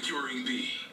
Securing B.